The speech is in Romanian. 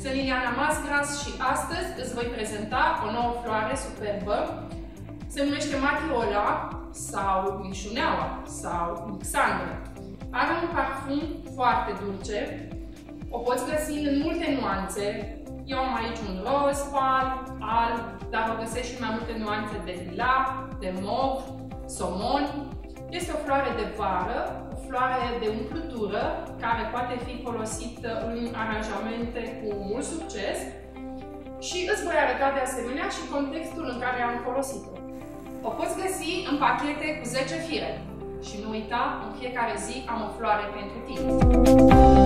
Sunt Liliana Masgras și astăzi îți voi prezenta o nouă floare superbă. Se numește Matiola sau Mișuneaua sau Mixandra. Are un parfum foarte dulce. O poți găsi în multe nuanțe. Eu am aici un roz pal, alb, dar o găsești și mai multe nuanțe de lila, de mov, somon. Este o floare de vară, o floare de umplutură, care poate fi folosită în aranjamente cu mult succes și îți voi arăta de asemenea și contextul în care am folosit-o. O poți găsi în pachete cu 10 fire și nu uita, în fiecare zi am o floare pentru tine.